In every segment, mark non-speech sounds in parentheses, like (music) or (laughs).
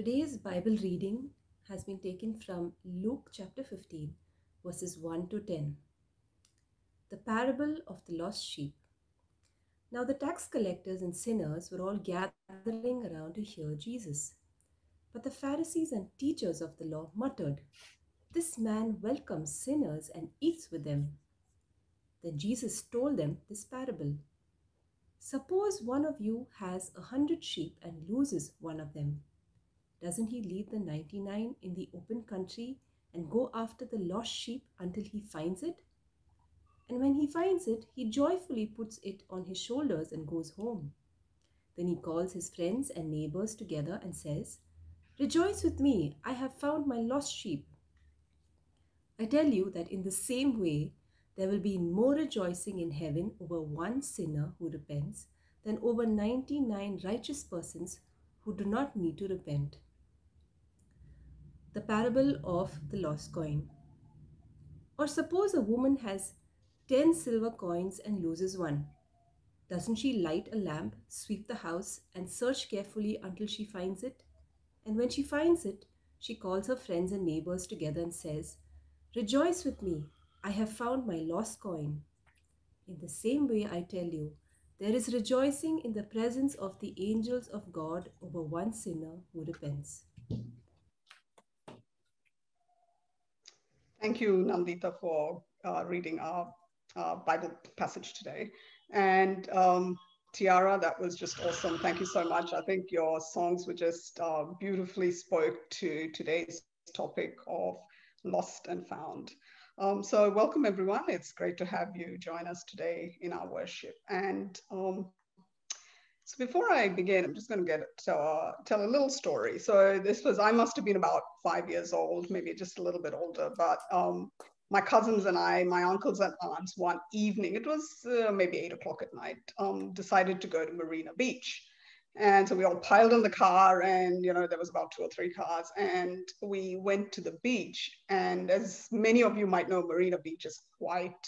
Today's Bible reading has been taken from Luke chapter 15, verses 1 to 10. The parable of the lost sheep. Now the tax collectors and sinners were all gathering around to hear Jesus. But the Pharisees and teachers of the law muttered, This man welcomes sinners and eats with them. Then Jesus told them this parable. Suppose one of you has a hundred sheep and loses one of them. Doesn't he leave the 99 in the open country and go after the lost sheep until he finds it? And when he finds it, he joyfully puts it on his shoulders and goes home. Then he calls his friends and neighbors together and says, Rejoice with me, I have found my lost sheep. I tell you that in the same way, there will be more rejoicing in heaven over one sinner who repents than over 99 righteous persons who do not need to repent. The parable of the lost coin. Or suppose a woman has 10 silver coins and loses one. Doesn't she light a lamp, sweep the house, and search carefully until she finds it? And when she finds it, she calls her friends and neighbors together and says, Rejoice with me, I have found my lost coin. In the same way, I tell you, there is rejoicing in the presence of the angels of God over one sinner who repents. Thank you, Nandita, for uh, reading our, Bible passage today. And um, Tiara, that was just awesome. Thank you so much. I think your songs were just uh, beautifully spoke to today's topic of lost and found. Um, so welcome everyone. It's great to have you join us today in our worship. And um, so before I begin, I'm just going to get uh, tell a little story. So this was I must have been about five years old, maybe just a little bit older. But um, my cousins and I, my uncles and aunts, one evening, it was uh, maybe eight o'clock at night, um, decided to go to Marina Beach. And so we all piled in the car, and you know there was about two or three cars, and we went to the beach. And as many of you might know, Marina Beach is quite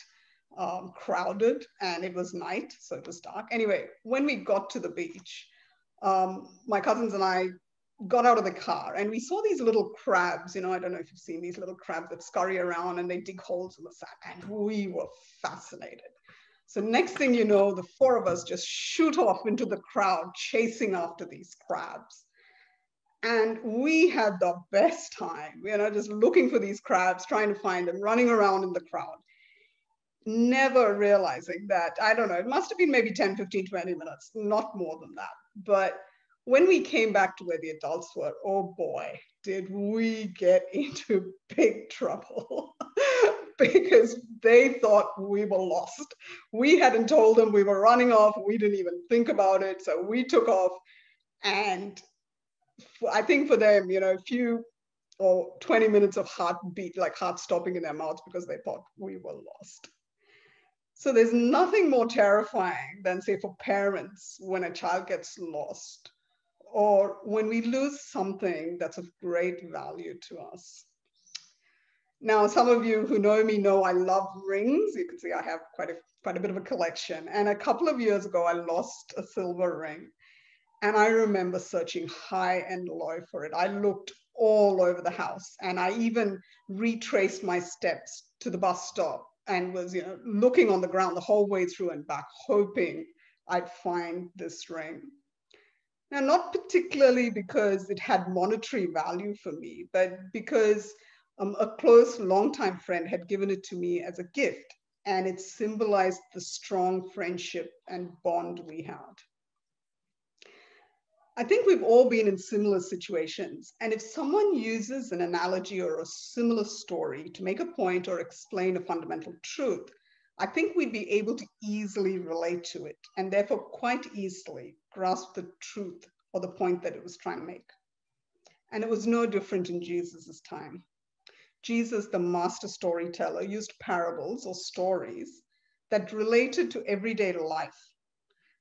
um, crowded and it was night, so it was dark. Anyway, when we got to the beach, um, my cousins and I got out of the car and we saw these little crabs. You know, I don't know if you've seen these little crabs that scurry around and they dig holes in the sand, and we were fascinated. So next thing you know, the four of us just shoot off into the crowd chasing after these crabs. And we had the best time, you know, just looking for these crabs, trying to find them, running around in the crowd never realizing that, I don't know, it must have been maybe 10, 15, 20 minutes, not more than that. But when we came back to where the adults were, oh boy, did we get (laughs) into big trouble (laughs) because they thought we were lost. We hadn't told them we were running off. We didn't even think about it. So we took off. And I think for them, you know, a few or 20 minutes of heartbeat, like heart stopping in their mouths because they thought we were lost. So there's nothing more terrifying than, say, for parents when a child gets lost or when we lose something that's of great value to us. Now, some of you who know me know I love rings. You can see I have quite a, quite a bit of a collection. And a couple of years ago, I lost a silver ring. And I remember searching high and low for it. I looked all over the house and I even retraced my steps to the bus stop and was you know looking on the ground the whole way through and back hoping i'd find this ring. Now not particularly because it had monetary value for me but because um, a close longtime friend had given it to me as a gift and it symbolized the strong friendship and bond we had I think we've all been in similar situations. And if someone uses an analogy or a similar story to make a point or explain a fundamental truth, I think we'd be able to easily relate to it and therefore quite easily grasp the truth or the point that it was trying to make. And it was no different in Jesus's time. Jesus, the master storyteller, used parables or stories that related to everyday life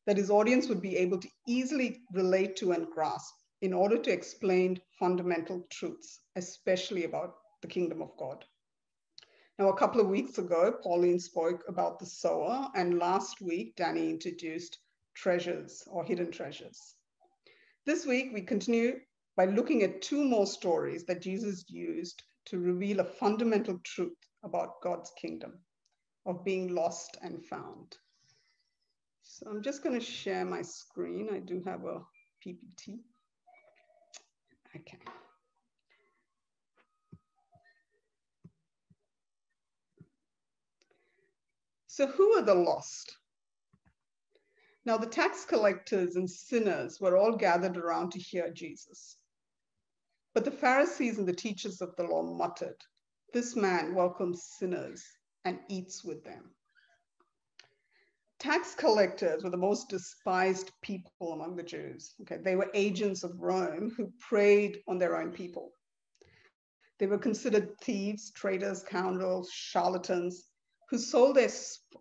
that his audience would be able to easily relate to and grasp in order to explain fundamental truths, especially about the kingdom of God. Now, a couple of weeks ago, Pauline spoke about the sower, and last week, Danny introduced treasures or hidden treasures. This week, we continue by looking at two more stories that Jesus used to reveal a fundamental truth about God's kingdom of being lost and found. So I'm just going to share my screen. I do have a PPT. Okay. So who are the lost? Now the tax collectors and sinners were all gathered around to hear Jesus. But the Pharisees and the teachers of the law muttered, This man welcomes sinners and eats with them. Tax collectors were the most despised people among the Jews. Okay, they were agents of Rome who preyed on their own people. They were considered thieves, traitors, scoundrels, charlatans who sold their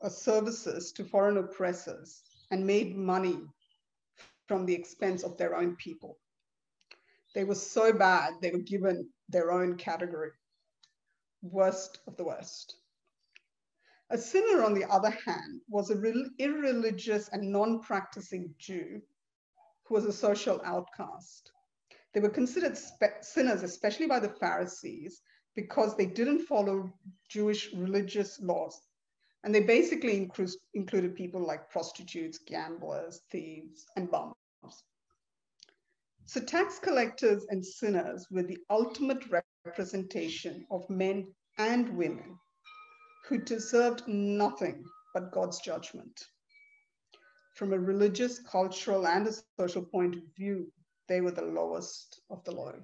uh, services to foreign oppressors and made money from the expense of their own people. They were so bad, they were given their own category. Worst of the worst. A sinner, on the other hand, was an irreligious and non practicing Jew who was a social outcast. They were considered sinners, especially by the Pharisees, because they didn't follow Jewish religious laws. And they basically inclu included people like prostitutes, gamblers, thieves, and bums. So tax collectors and sinners were the ultimate representation of men and women who deserved nothing but God's judgment. From a religious, cultural, and a social point of view, they were the lowest of the low.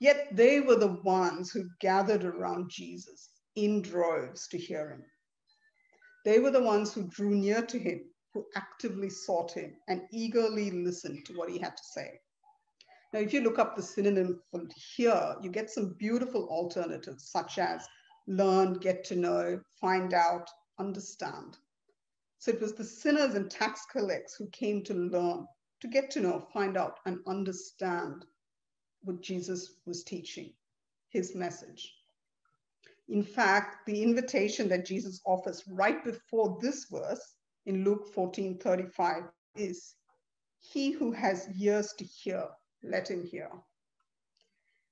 Yet they were the ones who gathered around Jesus in droves to hear him. They were the ones who drew near to him who actively sought him and eagerly listened to what he had to say. Now, if you look up the synonym here, you get some beautiful alternatives such as learn, get to know, find out, understand. So it was the sinners and tax collectors who came to learn, to get to know, find out, and understand what Jesus was teaching, his message. In fact, the invitation that Jesus offers right before this verse in Luke 14 35 is He who has ears to hear, let him hear.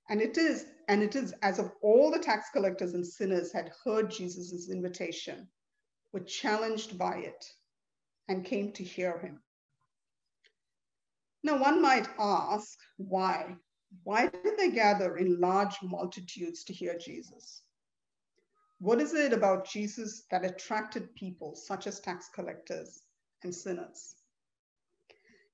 And it is, and it is as of all the tax collectors and sinners had heard Jesus' invitation, were challenged by it, and came to hear him. Now, one might ask, why? Why did they gather in large multitudes to hear Jesus? What is it about Jesus that attracted people such as tax collectors and sinners?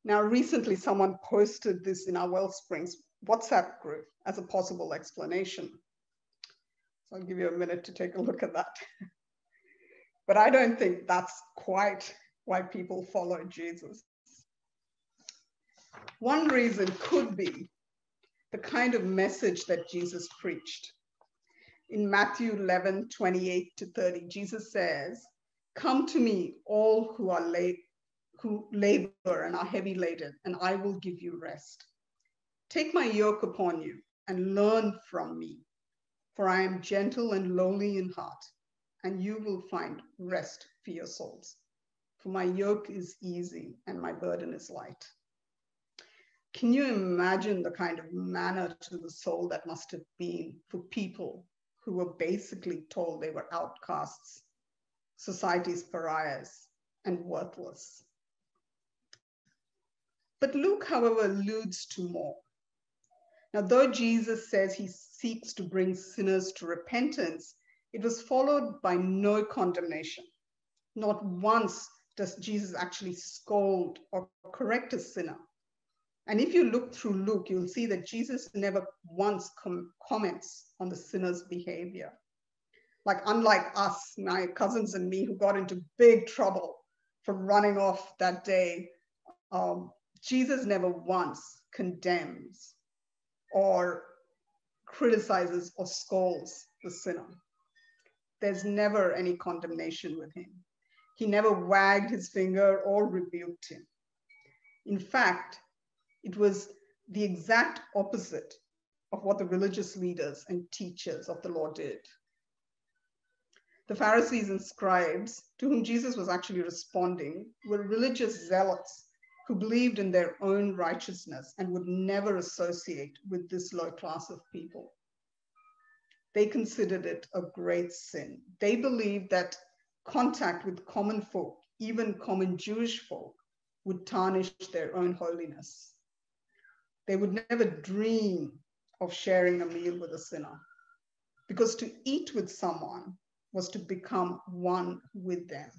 Now, recently, someone posted this in our Wellsprings WhatsApp group as a possible explanation. So I'll give you a minute to take a look at that. (laughs) but I don't think that's quite why people follow Jesus. One reason could be the kind of message that Jesus preached in Matthew 11, 28 to 30, Jesus says, Come to me, all who are late, who labor and are heavy laden, and I will give you rest. Take my yoke upon you and learn from me, for I am gentle and lowly in heart, and you will find rest for your souls. For my yoke is easy and my burden is light. Can you imagine the kind of manna to the soul that must have been for people who were basically told they were outcasts, society's pariahs, and worthless. But Luke, however, alludes to more. Now, though Jesus says he seeks to bring sinners to repentance, it was followed by no condemnation. Not once does Jesus actually scold or correct a sinner. And if you look through Luke, you'll see that Jesus never once com comments on the sinner's behavior. Like, unlike us, my cousins and me, who got into big trouble for running off that day, um, Jesus never once condemns or criticizes or scolds the sinner. There's never any condemnation with him. He never wagged his finger or rebuked him. In fact, it was the exact opposite of what the religious leaders and teachers of the law did. The Pharisees and scribes, to whom Jesus was actually responding, were religious zealots who believed in their own righteousness and would never associate with this low class of people. They considered it a great sin. They believed that contact with common folk, even common Jewish folk, would tarnish their own holiness. They would never dream of sharing a meal with a sinner because to eat with someone was to become one with them.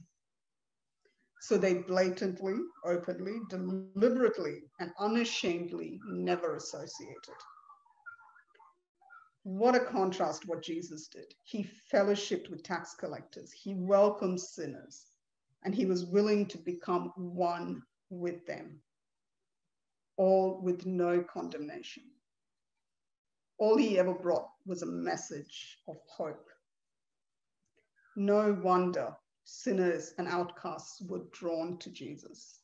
So they blatantly, openly, deliberately, and unashamedly never associated. What a contrast what Jesus did. He fellowshipped with tax collectors, he welcomed sinners, and he was willing to become one with them, all with no condemnation. All he ever brought was a message of hope. No wonder sinners and outcasts were drawn to Jesus.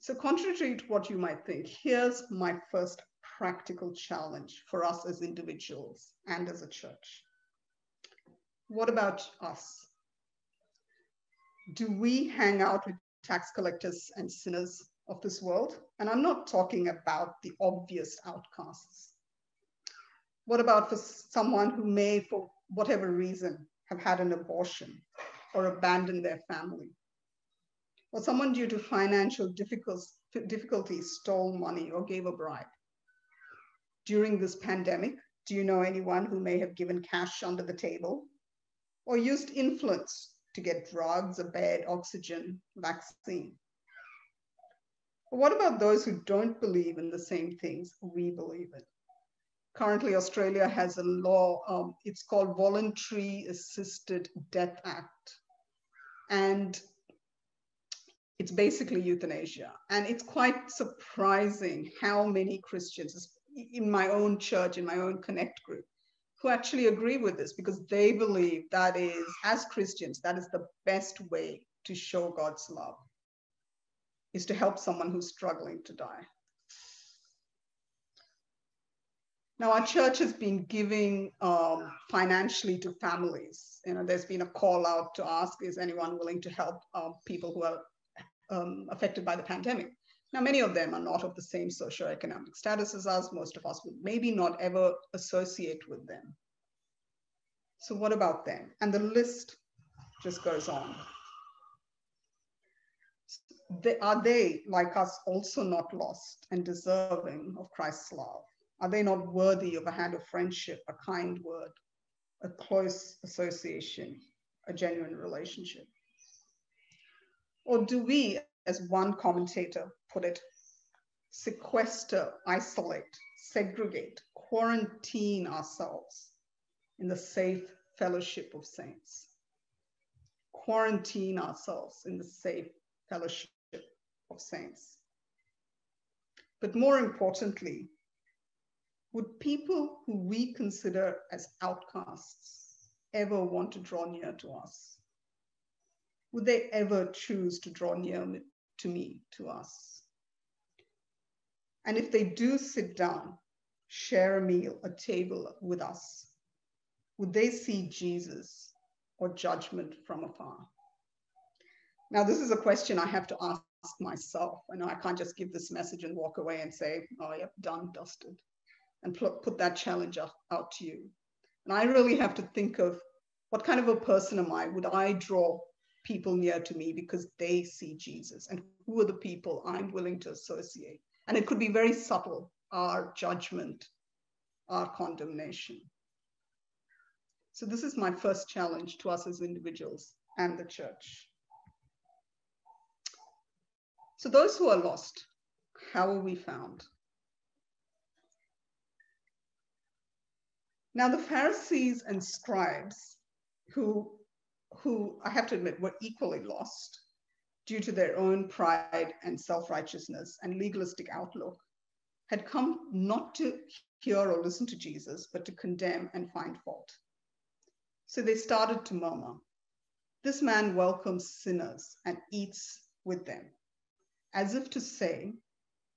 So, contrary to what you might think, here's my first practical challenge for us as individuals and as a church. What about us? Do we hang out with tax collectors and sinners of this world? And I'm not talking about the obvious outcasts. What about for someone who may, for whatever reason, have had an abortion or abandoned their family? Or someone due to financial difficulties stole money or gave a bribe? During this pandemic, do you know anyone who may have given cash under the table or used influence to get drugs, a bed, oxygen, vaccine? what about those who don't believe in the same things we believe in? Currently, Australia has a law, um, it's called Voluntary Assisted Death Act. And it's basically euthanasia. And it's quite surprising how many Christians, in my own church, in my own Connect group, who actually agree with this because they believe that is, as Christians, that is the best way to show God's love, is to help someone who's struggling to die. Now, our church has been giving um, financially to families. You know, there's been a call out to ask, is anyone willing to help uh, people who are um, affected by the pandemic? Now, many of them are not of the same socioeconomic status as us. Most of us would maybe not ever associate with them. So what about them? And the list just goes on. Are they, like us, also not lost and deserving of Christ's love? Are they not worthy of a hand of friendship, a kind word, a close association, a genuine relationship? Or do we, as one commentator put it, sequester, isolate, segregate, quarantine ourselves in the safe fellowship of saints? Quarantine ourselves in the safe fellowship of saints. But more importantly, would people who we consider as outcasts ever want to draw near to us? Would they ever choose to draw near to me, to us? And if they do sit down, share a meal, a table with us, would they see Jesus or judgment from afar? Now, this is a question I have to ask myself. I know I can't just give this message and walk away and say, oh, yep, done, dusted and put that challenge out to you. And I really have to think of what kind of a person am I? Would I draw people near to me because they see Jesus? And who are the people I'm willing to associate? And it could be very subtle our judgment, our condemnation. So, this is my first challenge to us as individuals and the church. So, those who are lost, how are we found? Now, the Pharisees and scribes, who, who I have to admit were equally lost due to their own pride and self righteousness and legalistic outlook, had come not to hear or listen to Jesus, but to condemn and find fault. So they started to murmur. This man welcomes sinners and eats with them, as if to say,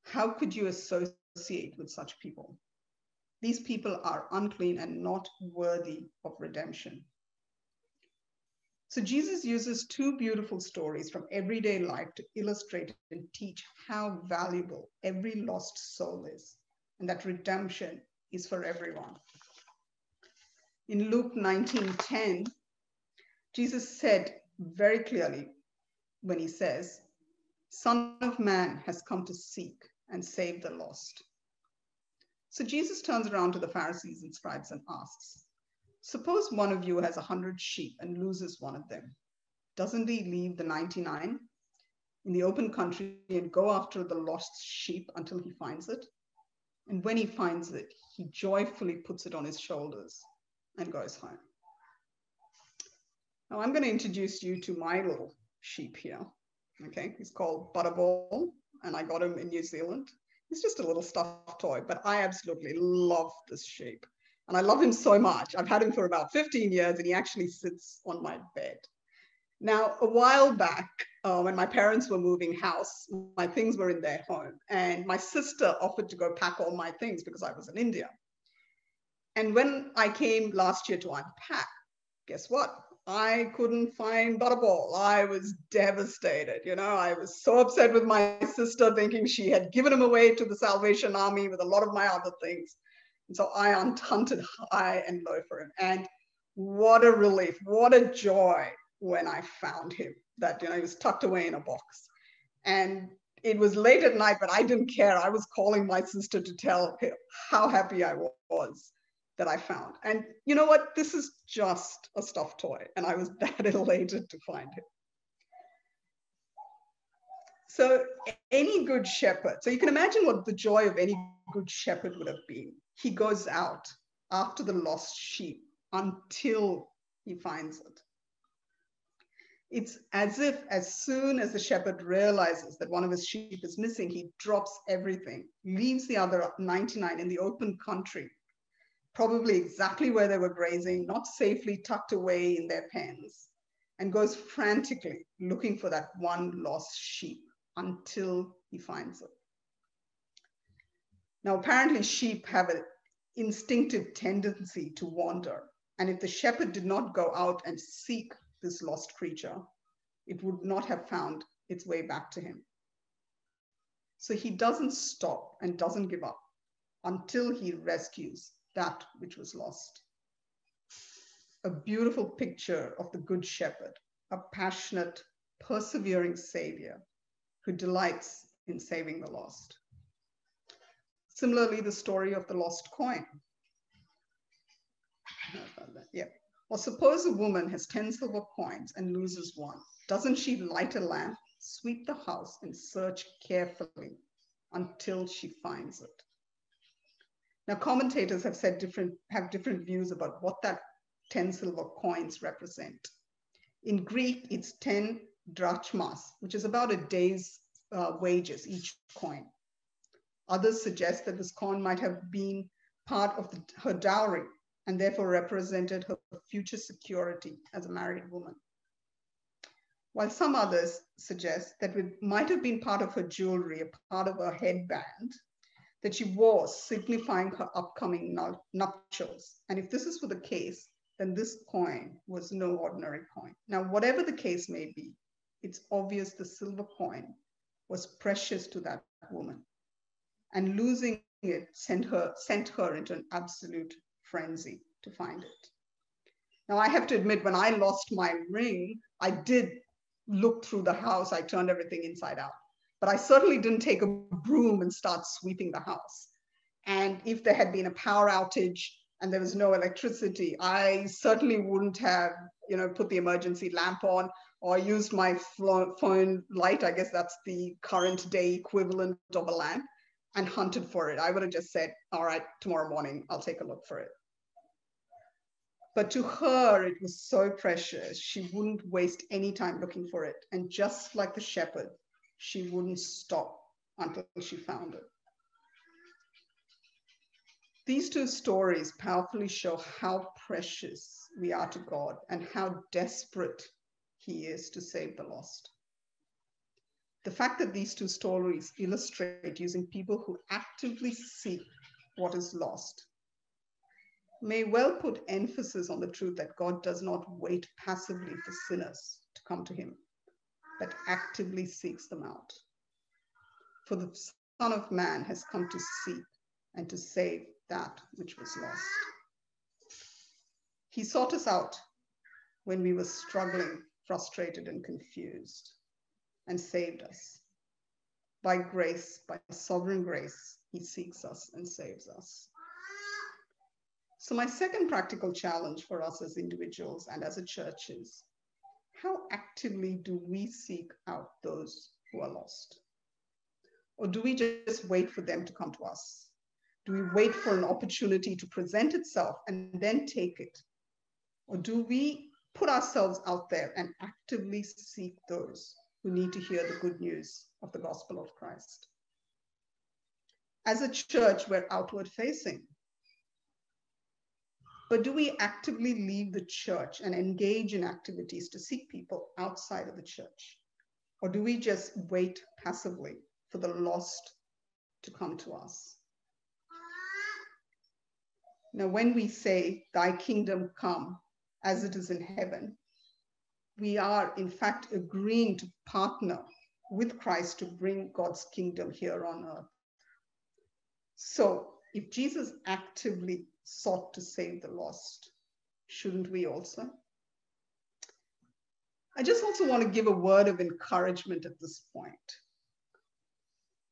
How could you associate with such people? These people are unclean and not worthy of redemption. So Jesus uses two beautiful stories from everyday life to illustrate and teach how valuable every lost soul is, and that redemption is for everyone. In Luke 19:10, Jesus said very clearly when he says, Son of Man has come to seek and save the lost. So Jesus turns around to the Pharisees and scribes and asks, Suppose one of you has a hundred sheep and loses one of them. Doesn't he leave the 99 in the open country and go after the lost sheep until he finds it? And when he finds it, he joyfully puts it on his shoulders and goes home. Now I'm going to introduce you to my little sheep here. Okay, he's called Butterball, and I got him in New Zealand. He's just a little stuffed toy, but I absolutely love this sheep. And I love him so much. I've had him for about 15 years and he actually sits on my bed. Now, a while back, uh, when my parents were moving house, my things were in their home. And my sister offered to go pack all my things because I was in India. And when I came last year to unpack, guess what? I couldn't find Butterball. I was devastated. You know, I was so upset with my sister thinking she had given him away to the Salvation Army with a lot of my other things. And so I hunted high and low for him. And what a relief, what a joy when I found him that, you know, he was tucked away in a box. And it was late at night, but I didn't care. I was calling my sister to tell her how happy I was that I found. And you know what? This is just a stuffed toy. And I was (laughs) that elated to find it. So any good shepherd, so you can imagine what the joy of any good shepherd would have been he goes out after the lost sheep until he finds it. It's as if, as soon as the shepherd realizes that one of his sheep is missing, he drops everything, leaves the other 99 in the open country, probably exactly where they were grazing, not safely tucked away in their pens, and goes frantically looking for that one lost sheep until he finds it. Now, apparently, sheep have an instinctive tendency to wander. And if the shepherd did not go out and seek this lost creature, it would not have found its way back to him. So he doesn't stop and doesn't give up until he rescues that which was lost. A beautiful picture of the Good Shepherd, a passionate, persevering Savior who delights in saving the lost. Similarly, the story of the lost coin. Yeah. Or suppose a woman has 10 silver coins and loses one. Doesn't she light a lamp, sweep the house, and search carefully until she finds it? Now, commentators have said different have different views about what that 10 silver coins represent. In Greek, it's 10 drachmas, which is about a day's uh, wages, each coin. Others suggest that this coin might have been part of the, her dowry and therefore represented her future security as a married woman. While some others suggest that it might have been part of her jewelry, a part of her headband that she wore, signifying her upcoming nuptials. And if this is for the case, then this coin was no ordinary coin. Now, whatever the case may be, it's obvious the silver coin was precious to that woman and losing it sent her, sent her into an absolute frenzy to find it. Now, I have to admit, when I lost my ring, I did look through the house. I turned everything inside out. But I certainly didn't take a broom and start sweeping the house. And if there had been a power outage and there was no electricity, I certainly wouldn't have, you know, put the emergency lamp on or used my phone light. I guess that's the current day equivalent of a lamp and hunted for it. I would have just said, all right, tomorrow morning, I'll take a look for it. But to her, it was so precious. She wouldn't waste any time looking for it. And just like the shepherd, she wouldn't stop until she found it. These two stories powerfully show how precious we are to God and how desperate He is to save the lost. The fact that these two stories illustrate using people who actively seek what is lost may well put emphasis on the truth that God does not wait passively for sinners to come to him, but actively seeks them out. For the Son of Man has come to seek and to save that which was lost. He sought us out when we were struggling, frustrated, and confused, and saved us. By grace, by sovereign grace, he seeks us and saves us. So, my second practical challenge for us as individuals and as a church is how actively do we seek out those who are lost? Or do we just wait for them to come to us? Do we wait for an opportunity to present itself and then take it? Or do we put ourselves out there and actively seek those who need to hear the good news of the gospel of Christ? As a church, we're outward facing. But do we actively leave the church and engage in activities to seek people outside of the church? Or do we just wait passively for the lost to come to us? Now, when we say, Thy kingdom come as it is in heaven, we are in fact agreeing to partner with Christ to bring God's kingdom here on earth. So, if Jesus actively sought to save the lost, shouldn't we also? I just also want to give a word of encouragement at this point,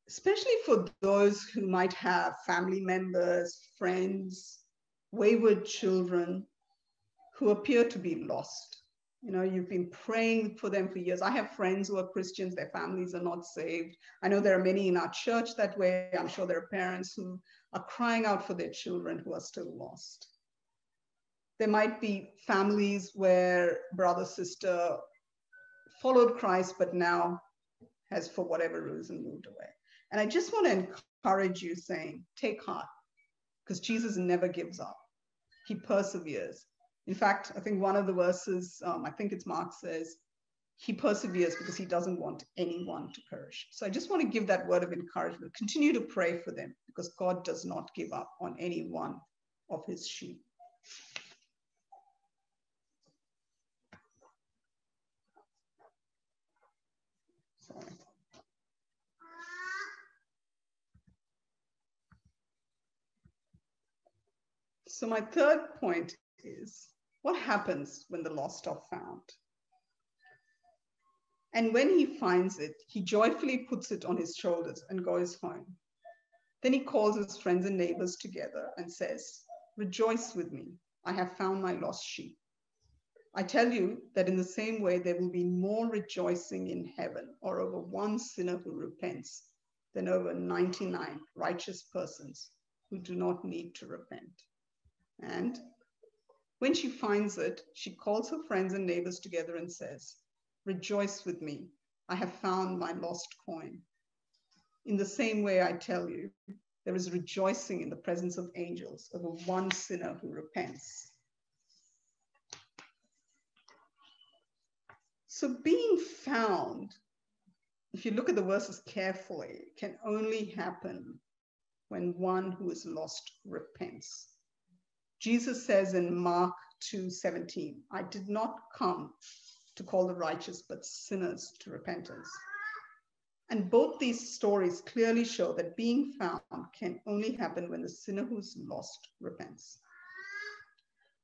especially for those who might have family members, friends, wayward children who appear to be lost. You know, you've been praying for them for years. I have friends who are Christians, their families are not saved. I know there are many in our church that way. I'm sure there are parents who are crying out for their children who are still lost. There might be families where brother, sister followed Christ, but now has, for whatever reason, moved away. And I just want to encourage you saying, take heart, because Jesus never gives up. He perseveres. In fact, I think one of the verses, um, I think it's Mark says, he perseveres because he doesn't want anyone to perish. So I just want to give that word of encouragement. Continue to pray for them because God does not give up on any one of his sheep. So my third point is what happens when the lost are found? And when he finds it, he joyfully puts it on his shoulders and goes home. Then he calls his friends and neighbors together and says, Rejoice with me, I have found my lost sheep. I tell you that in the same way, there will be more rejoicing in heaven or over one sinner who repents than over 99 righteous persons who do not need to repent. And when she finds it, she calls her friends and neighbors together and says, Rejoice with me. I have found my lost coin. In the same way, I tell you, there is rejoicing in the presence of angels over one sinner who repents. So, being found, if you look at the verses carefully, can only happen when one who is lost repents. Jesus says in Mark 2:17, I did not come to call the righteous, but sinners to repentance. And both these stories clearly show that being found can only happen when the sinner who's lost repents.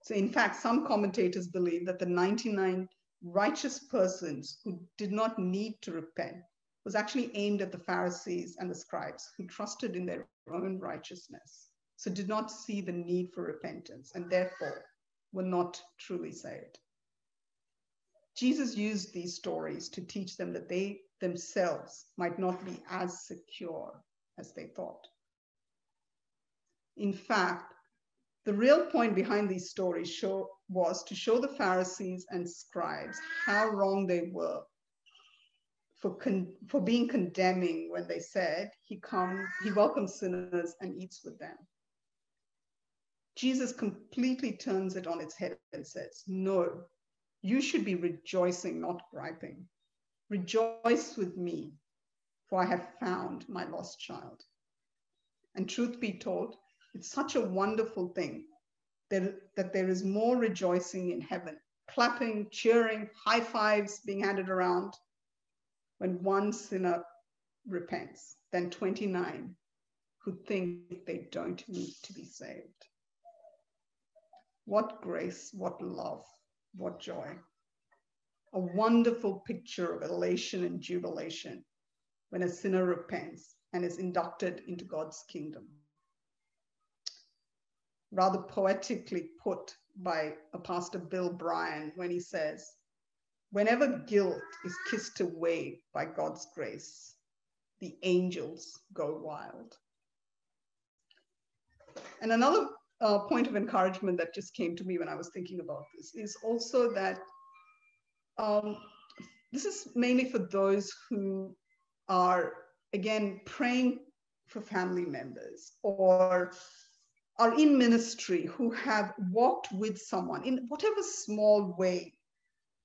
So, in fact, some commentators believe that the 99 righteous persons who did not need to repent was actually aimed at the Pharisees and the scribes who trusted in their own righteousness, so did not see the need for repentance and therefore were not truly saved. Jesus used these stories to teach them that they themselves might not be as secure as they thought. In fact, the real point behind these stories show, was to show the Pharisees and scribes how wrong they were for, con, for being condemning when they said he comes, he welcomes sinners and eats with them. Jesus completely turns it on its head and says, No, you should be rejoicing, not griping. Rejoice with me, for I have found my lost child. And truth be told, it's such a wonderful thing that, that there is more rejoicing in heaven, clapping, cheering, high fives being handed around when one sinner repents than 29 who think they don't need to be saved. What grace, what love, what joy. A wonderful picture of elation and jubilation when a sinner repents and is inducted into God's kingdom. Rather poetically put by a pastor Bill Bryan when he says, Whenever guilt is kissed away by God's grace, the angels go wild. And another uh, point of encouragement that just came to me when I was thinking about this is also that um, this is mainly for those who are, again, praying for family members or are in ministry who have walked with someone in whatever small way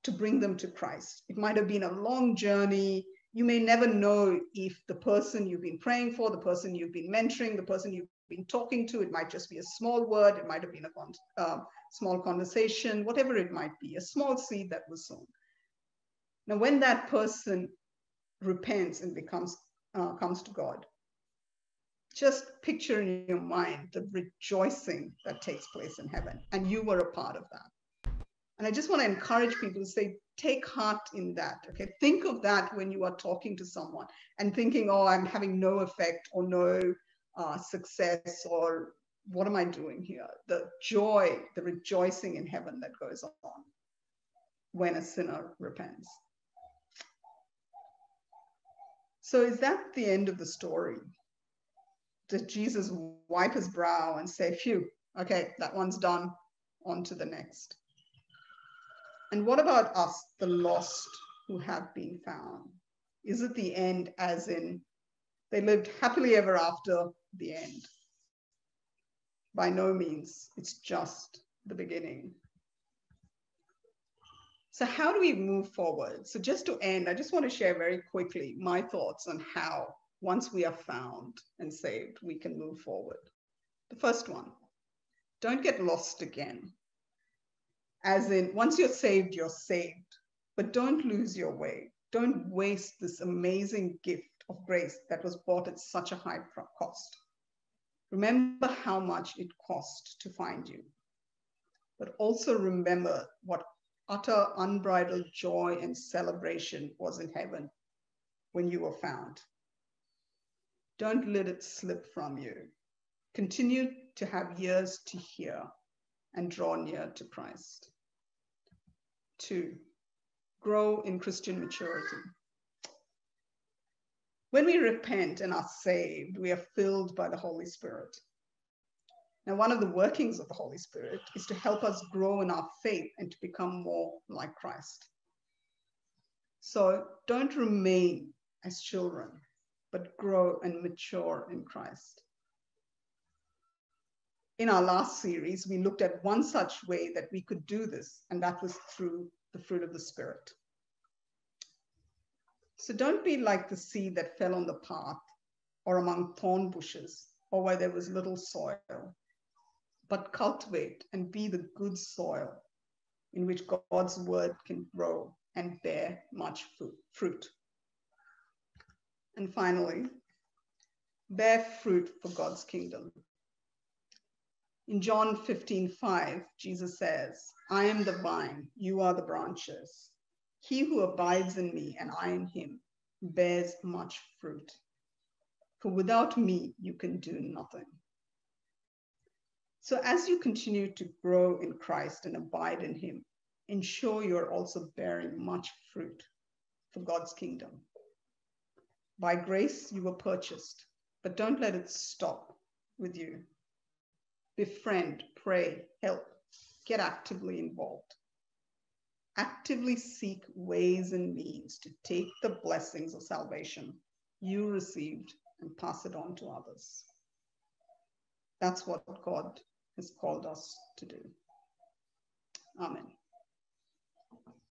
to bring them to Christ. It might have been a long journey. You may never know if the person you've been praying for, the person you've been mentoring, the person you've been talking to, it might just be a small word, it might have been a con uh, small conversation, whatever it might be, a small seed that was sown. Now, when that person repents and becomes uh, comes to God, just picture in your mind the rejoicing that takes place in heaven, and you were a part of that. And I just want to encourage people to say, take heart in that. Okay, think of that when you are talking to someone and thinking, oh, I'm having no effect or no uh, success or what am I doing here? The joy, the rejoicing in heaven that goes on when a sinner repents. So, is that the end of the story? Did Jesus wipe his brow and say, Phew, okay, that one's done, on to the next? And what about us, the lost who have been found? Is it the end, as in they lived happily ever after the end? By no means, it's just the beginning. So, how do we move forward? So, just to end, I just want to share very quickly my thoughts on how, once we are found and saved, we can move forward. The first one don't get lost again. As in, once you're saved, you're saved, but don't lose your way. Don't waste this amazing gift of grace that was bought at such a high cost. Remember how much it cost to find you, but also remember what utter unbridled joy and celebration was in heaven when you were found. Don't let it slip from you. Continue to have ears to hear and draw near to Christ. Two, grow in Christian maturity. When we repent and are saved, we are filled by the Holy Spirit. Now, one of the workings of the Holy Spirit is to help us grow in our faith and to become more like Christ. So don't remain as children, but grow and mature in Christ. In our last series, we looked at one such way that we could do this, and that was through the fruit of the Spirit. So don't be like the seed that fell on the path or among thorn bushes or where there was little soil but cultivate and be the good soil in which God's word can grow and bear much fruit. And finally, bear fruit for God's kingdom. In John 15, 5, Jesus says, I am the vine, you are the branches. He who abides in me and I in him bears much fruit. For without me, you can do nothing. So as you continue to grow in Christ and abide in him, ensure you're also bearing much fruit for God's kingdom. By grace, you were purchased, but don't let it stop with you. Befriend, pray, help, get actively involved. Actively seek ways and means to take the blessings of salvation you received and pass it on to others. That's what God has called us to do. Amen.